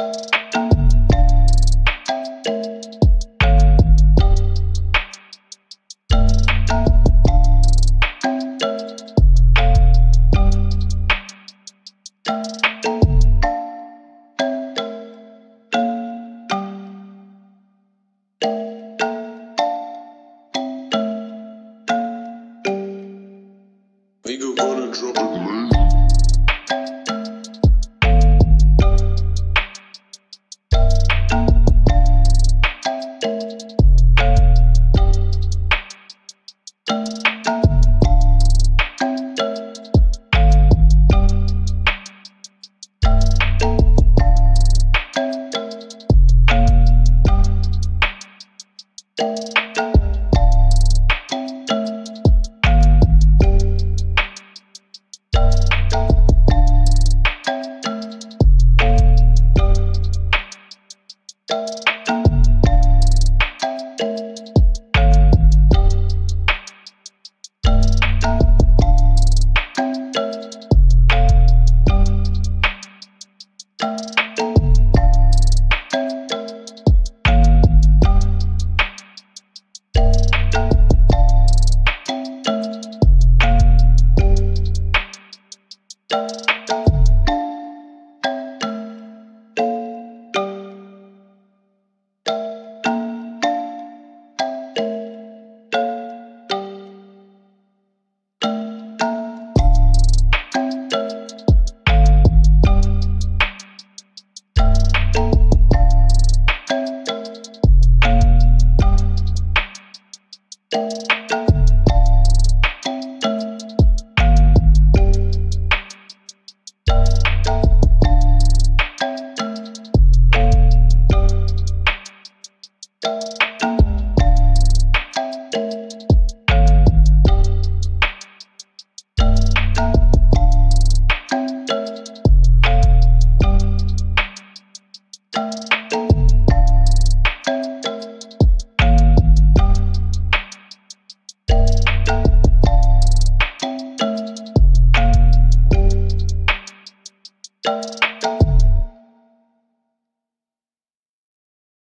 you Música